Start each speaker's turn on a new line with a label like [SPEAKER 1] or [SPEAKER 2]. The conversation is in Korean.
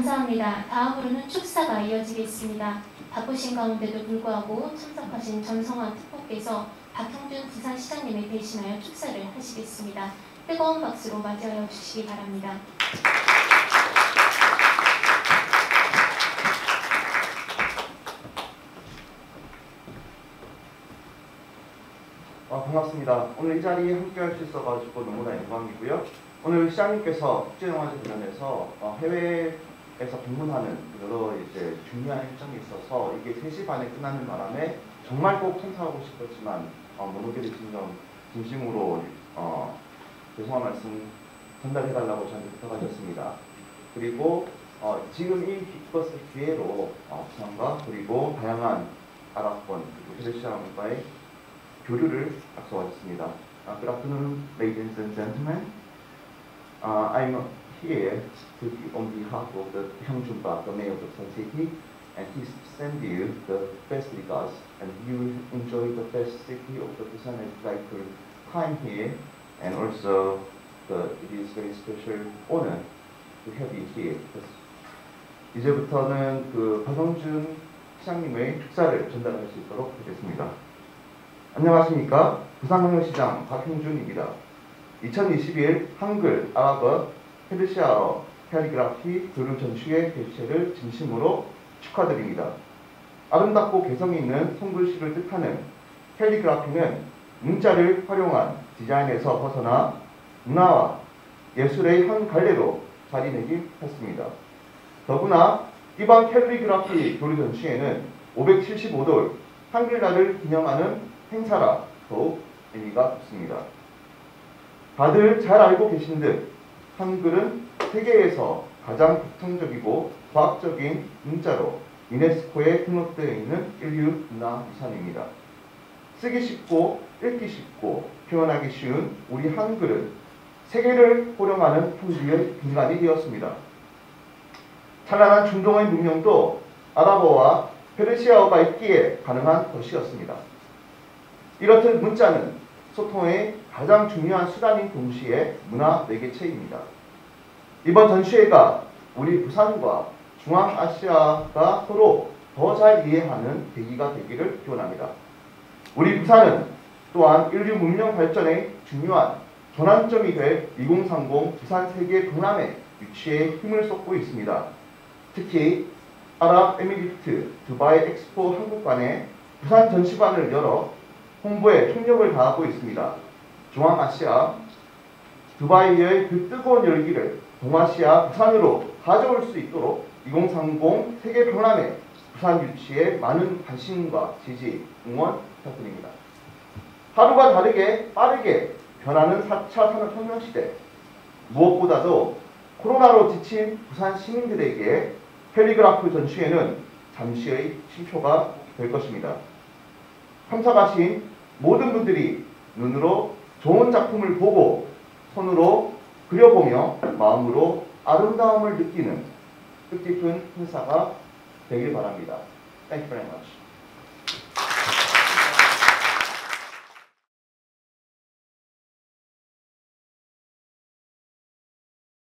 [SPEAKER 1] 감사합니다. 다음으로는 축사가 이어지겠습니다. 바쁘신 가운데도 불구하고 참석하신 전성환 특보께서 박형준 부산시장님을 대신하여 축사를 하시겠습니다. 뜨거운 박수로 맞이하여 주시기 바랍니다.
[SPEAKER 2] 아, 반갑습니다. 오늘 이 자리에 함께 할 수 있어가지고 너무나 영광이고요. 오늘 시장님께서 국제영화제 관련해서 어, 해외 에서 방문하는 여러 이제 중요한 일정이 있어서 이게 3시 반에 끝나는 바람에 정말 꼭 참석하고 싶었지만 어, 못 오게 되신 점 진심으로 어, 죄송한 말씀 전달해달라고 저한테 부탁하셨습니다. 그리고 어, 지금 이 것을 기회로 어, 부산과 그리고 다양한 아랍권 그리고 페르시아과의 교류를 약속하셨습니다. Uh, good afternoon, ladies and gentlemen. Uh, I'm here to, on behalf of the Hyungjun Park, the mayor of Busan City, and he send you the best regards, and you enjoy the best city of the Busan and like your time here, and also the, it is very special honor to have you here. 이제부터는 그 박영준 시장님의 축사를 전달할 수 있도록 하겠습니다. 안녕하십니까. 부산광역시장 박형준입니다. 2021 한글, 아랍어, 페르시아어, 캘리그라피 교류 전시회 개최를 진심으로 축하드립니다. 아름답고 개성 있는 손글씨를 뜻하는 캘리그라피는 문자를 활용한 디자인에서 벗어나 문화와 예술의 한 갈래로 자리매김했습니다. 더구나 이번 캘리그라피 교류 전시회는 575돌 한글날을 기념하는 행사라 더욱 의미가 높습니다. 다들 잘 알고 계신 듯 한글은 세계에서 가장 독창적이고 과학적인 문자로 유네스코에 등록되어 있는 인류 문화 유산입니다. 쓰기 쉽고 읽기 쉽고 표현하기 쉬운 우리 한글은 세계를 호령하는 현지의 근간이 되었습니다. 찬란한 중동의 문명도 아랍어와 페르시아어가 있기에 가능한 것이었습니다. 이렇듯 문자는 소통의 가장 중요한 수단인 동시에 문화 매개체입니다. 이번 전시회가 우리 부산과 중앙아시아가 서로 더 잘 이해하는 계기가 되기를 기원합니다. 우리 부산은 또한 인류 문명 발전의 중요한 전환점이 될 2030 부산 세계 동남에 위치해 힘을 쏟고 있습니다. 특히 아랍에미리트 두바이 엑스포 한국관에 부산 전시관을 열어 홍보에 총력을 다하고 있습니다. 중앙아시아 두바이의 그 뜨거운 열기를 동아시아 부산으로 가져올 수 있도록 2030 세계 박람회 부산 유치에 많은 관심과 지지, 응원 부탁드립니다. 하루가 다르게 빠르게 변하는 4차 산업혁명 시대 무엇보다도 코로나로 지친 부산 시민들에게 펠리그라프 전시회는 잠시의 쉼표가 될 것입니다. 참석하신 모든 분들이 눈으로 좋은 작품을 보고 손으로 그려보며 마음으로 아름다움을 느끼는 뜻깊은 행사가 되길 바랍니다. Thank you very much.